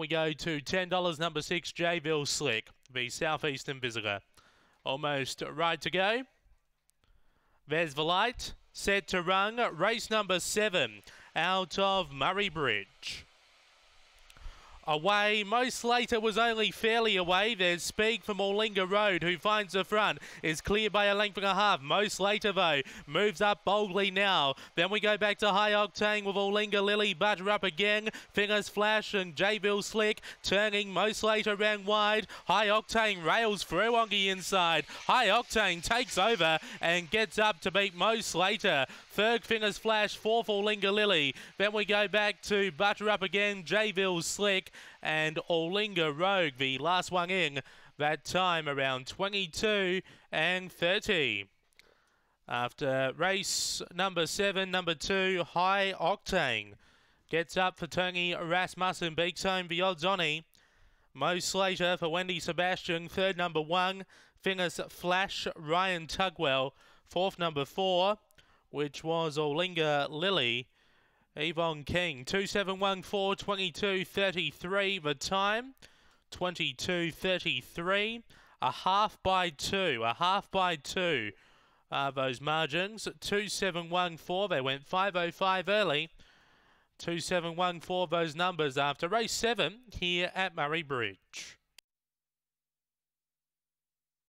We go to $10, number six, Jayville Slick, the Southeastern Visitor. Almost right to go. There's the light, set to run, race number seven, out of Murray Bridge. Away, Mo Slater was only fairly away. There's Speak from Orlinga Road, who finds the front, is clear by a length and a half. Mo Slater, though, moves up boldly now. Then we go back to High Octane with Orlinga Lily, butter up again. Fingers Flash and Jayville Slick turning Mo Slater ran wide. High Octane rails through on the inside. High Octane takes over and gets up to beat Mo Slater. Third Fingers Flash, fourth Orlinga Lily. Then we go back to butter up again, Jayville Slick and Orlinga Rogue, the last one in. That time around 22 and 30. After race number seven, number two, High Octane. Gets up for Tony Rasmussen, beats home the odds on Mo Slater for Wendy Sebastian, third number one. Fingers Flash, Ryan Tugwell, fourth number four, which was Orlinga Lily. Yvonne King, 2714, 2233. The time, 2233. A half by two, a half by two are those margins. 2714, they went 505 early. 2714 those numbers after race 7 here at Murray Bridge.